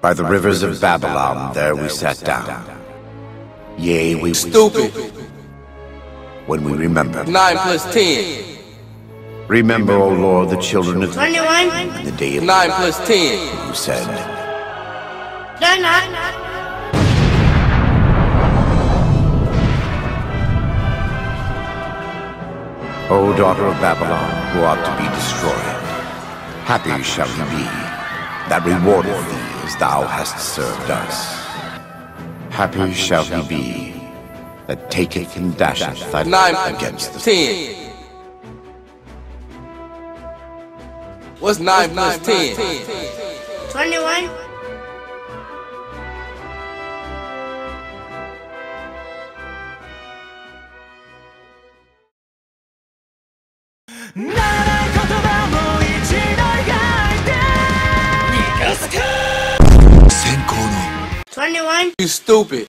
By the rivers of Babylon, there we sat down. Yea, we Stupid. when we remembered. 9 plus 10. Remember, O Lord, the children of 21? in the day of 9 plus 10. you said, No, no. O daughter of Babylon, who ought to be destroyed, happy shall he be that rewarded thee as thou hast served us. Happy shall he be that taketh and dasheth thy 9 life against the 10. What's 9 plus 10? 21? Twenty-one? You stupid.